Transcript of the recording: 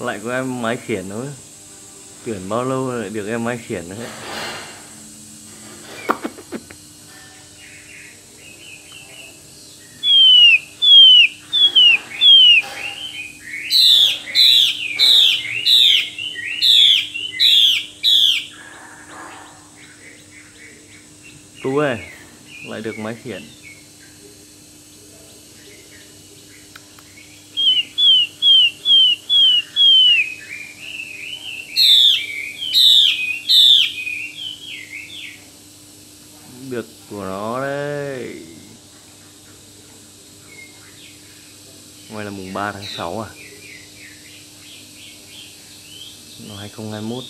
lại có em máy khiển nữa. Tuyển bao lâu lại được em máy khiển nữa? Tú ơi, lại được máy khiển. Được của nó đấy. Ngoài là mùng 3 tháng 6 à? Năm 2021